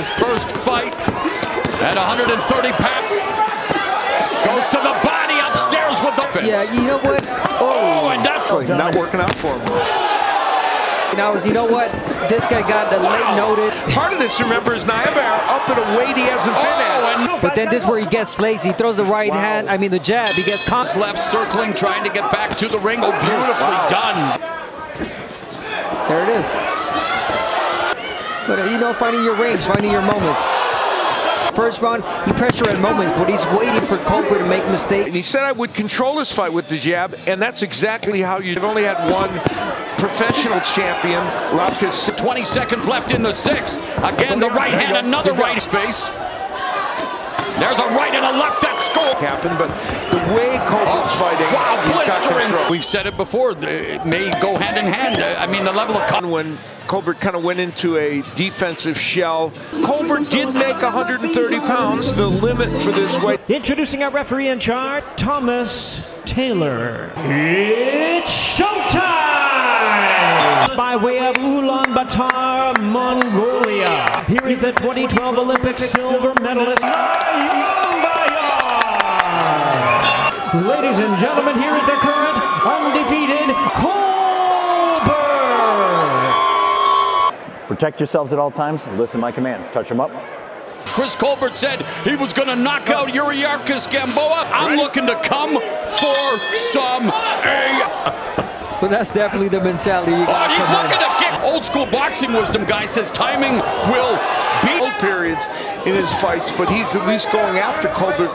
His first fight at 130 pounds. Goes to the body upstairs with the fence. Yeah, you know what? Oh, and that's not working out for him. And I was, you know what? This guy got the late notice. Part of this, remember, is Nyambayar up at a weight he hasn't been at. Oh, and But then this is where he gets lazy. He throws the right hand, I mean the jab. He gets caught. left circling, trying to get back to the ring. Oh, beautifully done. There it is. But, uh, you know, finding your range, finding your moments. First round, he pressure at moments, but he's waiting for Colbert to make mistakes. And he said I would control this fight with the jab, and that's exactly how you. have only had one professional champion. Lost his 20 seconds left in the sixth. Again, the right hand, another right face. There's a right and a left that score. happen, but the way Colbert's oh, fighting, Wow, blistering. We've said it before. It may go hand in hand. I mean, the level of con- when Colbert kind of went into a defensive shell. Colbert did make 130 pounds, the limit for this weight. Introducing our referee in charge, Thomas Taylor. It's showtime! By way of is the 2012 Olympic silver medalist, Nyambayar. Ladies and gentlemen, here is the current undefeated Colbert. Protect yourselves at all times. Listen to my commands. Touch them up. Chris Colbert said he was going to knock out Yuriorkis Gamboa. I'm looking to come for some A. But that's definitely the mentality you Oh, got and he's come in. to kick. Old school boxing wisdom guy says timing will be periods in his fights, but he's at least going after Colbert.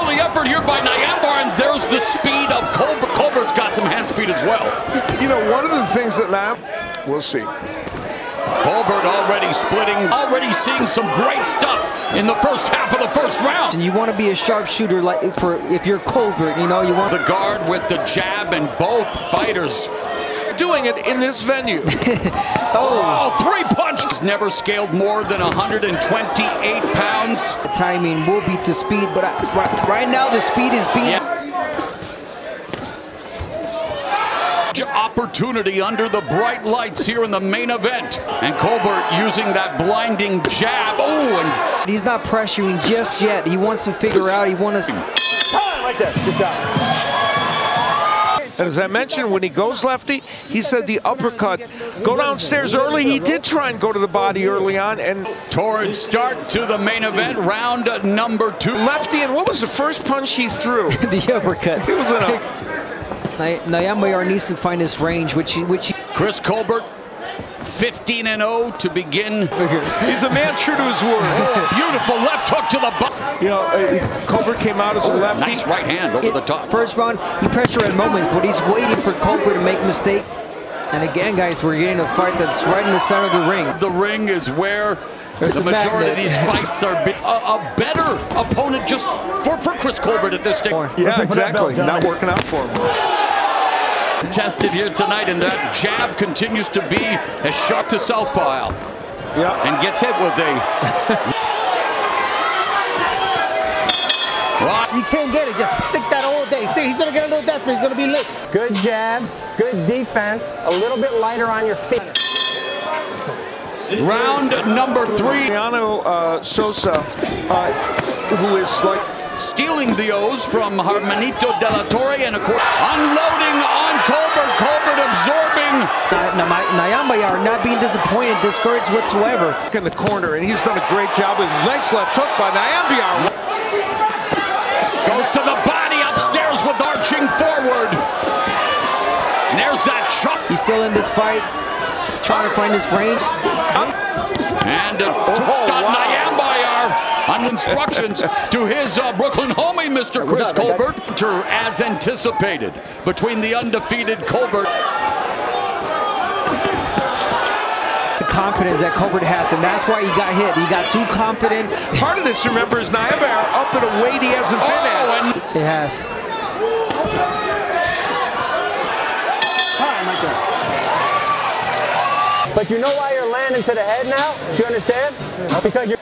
early effort here by Nyambar, and there's the speed of Colbert. Colbert's got some hand speed as well. You know, one of the things that now, we'll see. Colbert already splitting, already seeing some great stuff in the first half of the first round. And you want to be a sharpshooter like for if you're Colbert, you know, you want The guard with the jab, and both fighters. Doing it in this venue. Oh, three punches. Never scaled more than 128 pounds. the timing will beat the speed, but I, right, right now the speed is beating. Yeah. Opportunity under the bright lights here in the main event. And Colbert using that blinding jab. Oh, and he's not pressuring just yet. He wants to figure out, he wants to Right there. Good job. And as I mentioned, when he goes lefty, he said the uppercut. Go downstairs early. He did try and go to the body early on, and torrid start to the main event, round number two. lefty. And what was the first punch he threw? the uppercut. He was in a Ny- Nyambayar needs to find his range, which he, which he Chris Colbert, 15 and 0 to begin. He's a man true to his word. Beautiful left hook to the butt. You know, uh, Colbert came out as a left. Nice right hand over the top. First round, he pressure at moments, but he's waiting for Colbert to make mistake. And again, guys, we're getting a fight that's right in the center of the ring. The ring is where There's the a majority of these fights are. Be- a, a better opponent just for, for Chris Colbert at this stage. Yeah, Listen, put that exactly. Not working out for him. Tested here tonight, and that jab continues to be a sharp to southpaw Yeah. and gets hit with a. Right. You can't get it. Just stick that all day. See, he's gonna get a little desperate. He's gonna be lit. Good jab, good defense, a little bit lighter on your feet. Round number three. Mariano uh, Sosa, uh, who is like stealing the O's from Hermanito de la Torre and of course unloading on Colbert. Colbert absorbing. Ny- Nyambayar not being disappointed, discouraged whatsoever. in the corner, and he's done a great job with nice left hook by Nyambayar. Goes to the body upstairs with arching forward. And there's that chop. He's still in this fight, trying to find his range. And uh, Tugstsogt Nyambayar on instructions to his uh, Brooklyn homie, Mr. Chris Colbert. As anticipated between the undefeated Colbert. The confidence that Colbert has, and that's why he got hit. He got too confident. Part of this, remember, is Nyambayar up at a weight he hasn't been at. Oh, and It has. But you know why you're landing to the head now? Do you understand? Because you're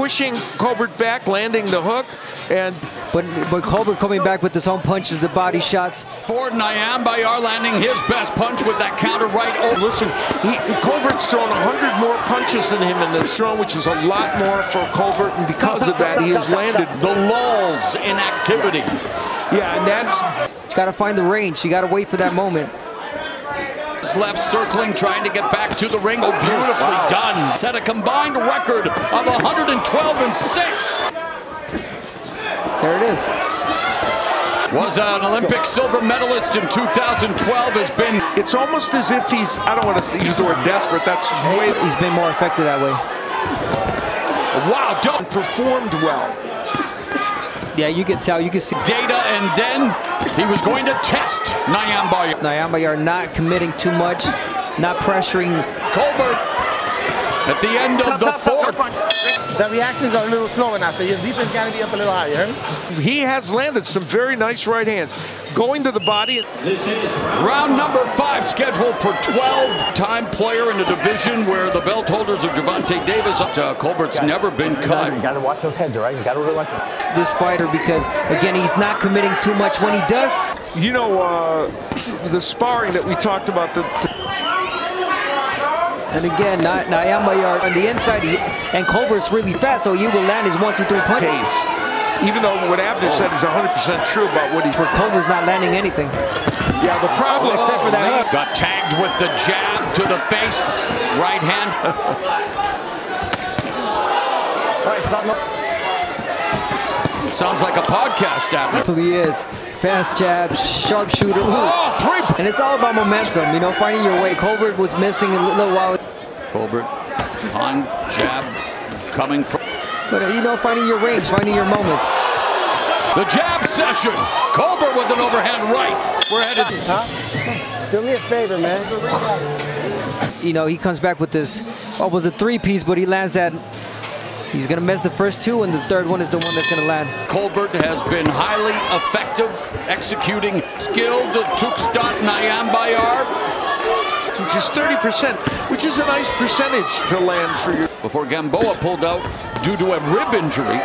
Pushing Colbert back, landing the hook, and But but Colbert coming back with his own punches, the body shots. Ford Nyambayar landing his best punch with that counter right Oh, Listen, he, Colbert's thrown 100 more punches than him in this round, which is a lot more for Colbert, and because of that, he has landed. The lulls in activity. Yeah, and that's He's got to find the range. You got to wait for that moment. His left circling, trying to get back to the ring. Oh, beautifully done. Set a combined record of 112 and 6. There it is. Was an Olympic silver medalist in 2012. Has been it's almost as if he's I don't want to use the word desperate. That's way He's been more effective that way. wow. Don't performed well. Yeah, you can tell. You can see data, and then he was going to test Nyambayar. Nyambayar not committing too much, not pressuring. Colbert at the end of the fourth. The reactions are a little slower now, so your defense got to be up a little higher. He has landed some very nice right hands. Going to the body. This is round number five scheduled for 12-time player in the division where the belt holders are Gervonta Davis. Uh, Colbert's never been cut. You got to watch those heads, all right? You got to really watch them. This fighter because again he's not committing too much. When he does, you know uh, the sparring that we talked about. The, the and again, Nyambayar on the inside, he, and Colbert's really fast, so he will land his one, two, three punch. Pace. Even though what Abner oh. said is 100% true about what he... For Colbert's not landing anything. Yeah, the problem... Oh, except for that hook. Got tagged with the jab to the face. Right hand. All right, stop. Sounds like a podcast, Abner. He is. Fast jab, sharpshooter. Oh, three. And it's all about momentum, you know, finding your way. Colbert was missing a little while. Colbert on jab coming from. But, uh, you know, finding your range, finding your moments. The jab session. Colbert with an overhand right. We're headed. Huh? Do me a favor, man. You know, he comes back with this, what was a three-piece, but he lands that He's going to miss the first two, and the third one is the one that's going to land. Colbert has been highly effective, executing skilled Tugstsogt Nyambayar. Which is 30%, which is a nice percentage to land for you. Before Gamboa pulled out due to a rib injury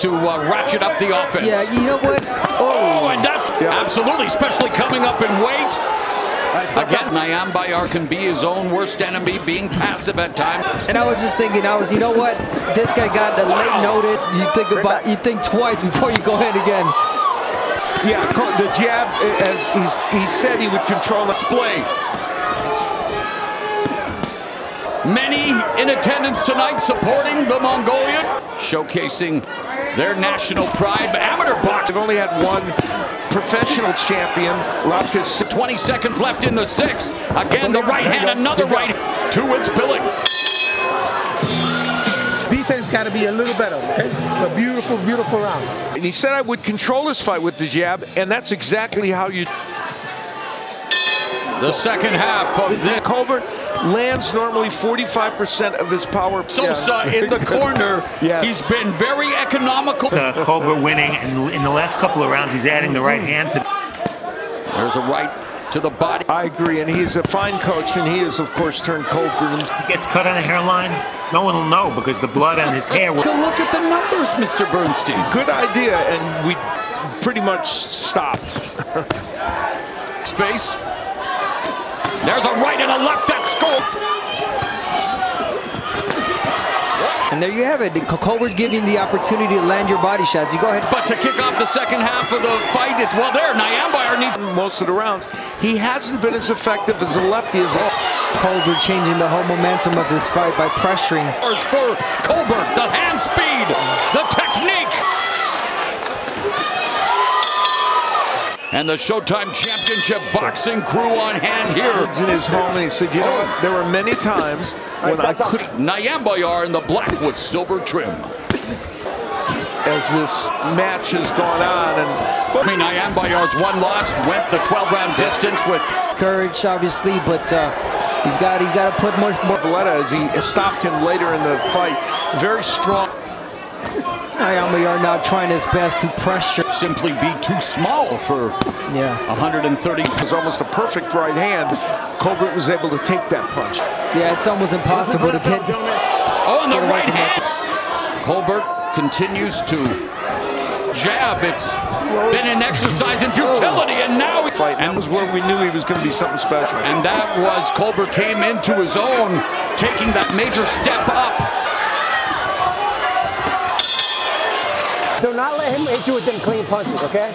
to uh, ratchet up the offense. Yeah, you know what? Oh, oh and that's yeah. absolutely, especially coming up in weight. Again, Nyambayar can be his own worst enemy, being passive at times. And I was just thinking, I was, you know what? This guy got the late noted. You think about, you think twice before you go ahead again. Yeah, the jab, as he's, he said he would control the display. Many in attendance tonight supporting the Mongolian, showcasing their national pride. Amateur box. They've only had one professional champion. Lapis. 20 seconds left in the sixth. Again, the right hand, another right to its billing. Defense got to be a little better. Okay? A beautiful, beautiful round. And he said I would control this fight with the jab, and that's exactly how you. The second half of this. Colbert lands normally 45% of his power. Sosa yeah. in the corner. yes. He's been very economical. Uh, Colbert winning, and in the last couple of rounds, he's adding the right hand to. There's a right to the body. I agree, and he's a fine coach, and he has, of course, turned Colbert. He gets cut on the hairline. No one will know because the blood on his hair. Will... Look at the numbers, Mr. Bernstein. Good idea, and we pretty much stopped. Face there's a right and a left that scores. And there you have it. Colbert's giving the opportunity to land your body shots. You go ahead. But to kick off the second half of the fight, it's well there. Nyambayar needs most of the rounds. He hasn't been as effective as a lefty as all. Colbert changing the whole momentum of this fight by pressuring. For Colbert, the hand speed, the technique. And the Showtime Championship boxing crew on hand here. In his home, and he said, you know, there were many times when I could... Nyambayar in the black with silver trim. As this match has gone on, and I mean, Nyambayar's one loss went the 12-round distance with courage, obviously, but uh, he's got he's got to put much more. Valletta as he stopped him later in the fight, very strong. Nyambayar now trying his best to pressure. Simply be too small for yeah. 130. It was almost a perfect right hand. Colbert was able to take that punch. Yeah, it's almost impossible to get. Oh, and the right hand. Colbert continues to jab. It's been an exercise in futility, and now he, Fight. And that was where we knew he was going to be something special. and that was Colbert came into his own, taking that major step up. Do not let him hit you with them clean punches, okay?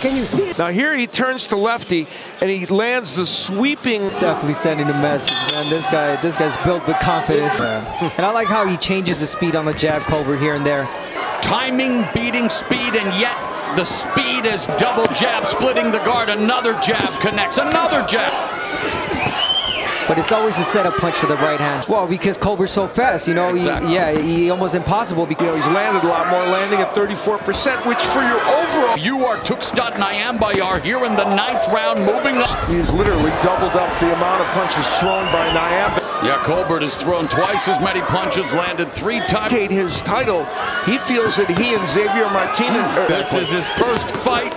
Can you see it? Now here he turns to lefty and he lands the sweeping. Definitely sending a message, man. This guy, this guy's built with confidence. And I like how he changes the speed on the jab, Colbert, here and there. Timing, beating speed, and yet the speed is double jab, splitting the guard. Another jab connects, another jab. But it's always a setup punch for the right hand. Well, because Colbert's so fast, you know, he- yeah, he almost impossible. You Because know, he's landed a lot more, landing at 34%, which for your overall, You are Tugstsogt Nyambayar here in the ninth round, moving up. he's literally doubled up the amount of punches thrown by Nyamba. Yeah, Colbert has thrown twice as many punches, landed three times. Kate his title, he feels that he and Xavier Martinez. This is his first fight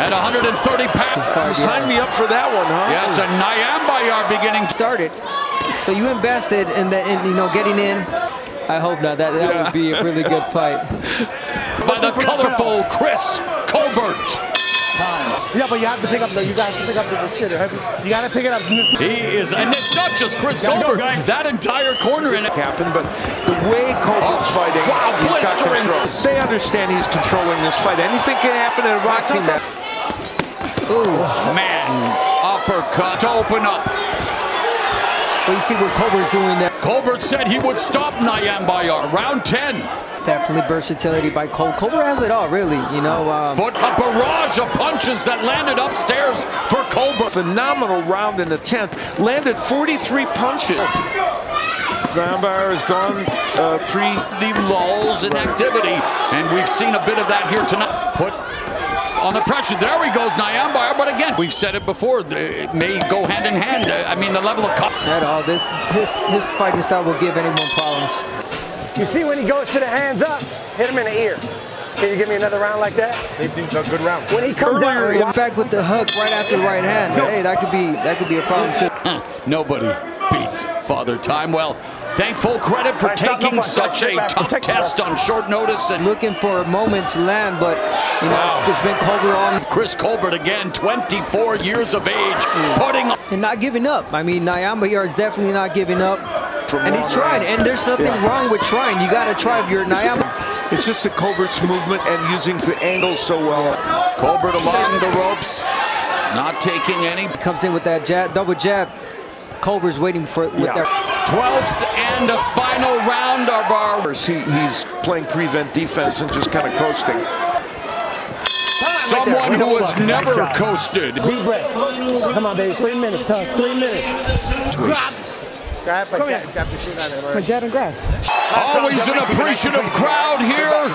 at 130 pounds. Sign me up for that one, huh? Yes, and Nyambayar beginning. started. So you invested in the, in, you know, getting in. I hope not. That that would be a really good fight. by the colorful Chris Colbert. Yeah, but you have to pick up the, you got to pick up the shit. You got to pick it up. He is, and it's not just Chris Colbert, that entire corner in it. happened, but the way Colbert's Oh, fighting, wow, he's got control. They understand he's controlling this fight. Anything can happen in a boxing match. Man, uppercut to open up. But you see what Colbert's doing there. Colbert said he would stop Nyambayar. Round 10. Definitely versatility by Col. Colbert has it all, really. You know, um, But a barrage of punches that landed upstairs for Colbert. Phenomenal round in the 10th. Landed 43 punches. Nyamba has gone uh, three. The lulls in activity, and we've seen a bit of that here tonight. Put on the pressure. There he goes, Nyambayar. But again, we've said it before. the- It may go hand in hand. Uh, I mean, the level of. co- at all. This his his fighting style will give anyone problems. You see when he goes to the hands up, hit him in the ear. Can you give me another round like that? He thinks a good round. When he comes Earlier out, Back with the hook right after the right hand. Hey, that could be that could be a problem too. Nobody beats Father Time. Well, thankful credit for taking such a tough test on short notice. And Looking for a moment to land, but you know Wow. it's, it's been Colbert on Chris Colbert again, 24 years of age, putting and not giving up. I mean, Nyamba is definitely not giving up, and he's trying. And there's nothing Yeah. wrong with trying. You got to try if you're Nyamba. It's just the Colbert's movement and using the angles so well. Colbert along the ropes, not taking any. Comes in with that jab, double jab. Colbert's waiting for with Yeah. that. 12th and a final round of our He, he's playing prevent defense and just kind of coasting. someone who has never coasted. deep breath. Come on, baby. Three minutes, tough. Three minutes. Grab. Grab, but jab, jab the shit out of him. Jab and grab. Always an appreciative crowd here.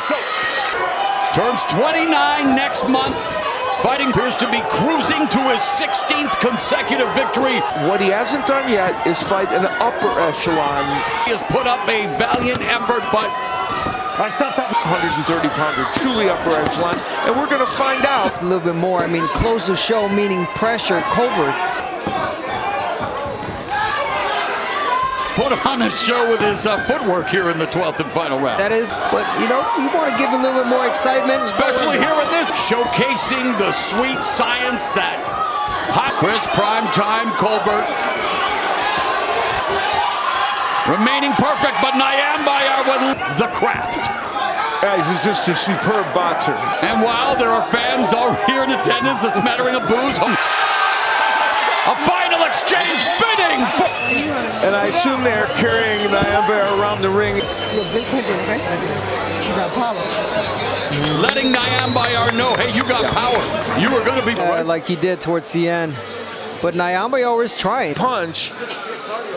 Turns 29 next month. Fighting appears to be cruising to his 16th consecutive victory. What he hasn't done yet is fight an upper echelon He has put up a valiant effort, but 130 pounder, truly upper echelon. And we're going to find out. Just a little bit more. I mean, close the show, meaning pressure. Colbert. Put on a show with his uh, footwork here in the 12th and final round. That is, but you know, you want to give a little bit more excitement, Especially here with this, showcasing the sweet science that hot Chris Primetime Colbert. Remaining perfect, but Nyambayar with the craft. Guys, he's just a superb boxer. And while there are fans all here in attendance, a smattering of booze, a final exchange fitting for And I assume they're carrying Nyamba around the ring. letting Nyambayar know, hey, you got power. You were going to be uh, like he did towards the end. But Nyamba always trying. Punch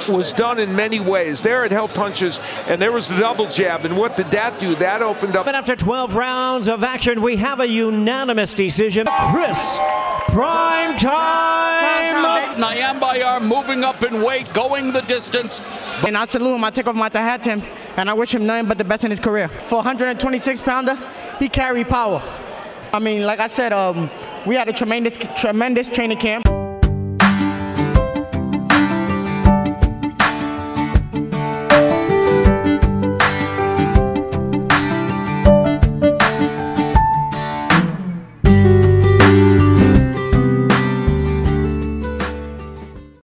was done in many ways. There it held punches, and there was the double jab. And what did that do? That opened up. But after 12 rounds of action, we have a unanimous decision. Chris Prime Time. Moving up in weight, going the distance. And I salute him. I take off my hat to him, and I wish him nothing but the best in his career. For 126 pounder, he carried power. I mean, like I said, um, we had a tremendous, tremendous training camp.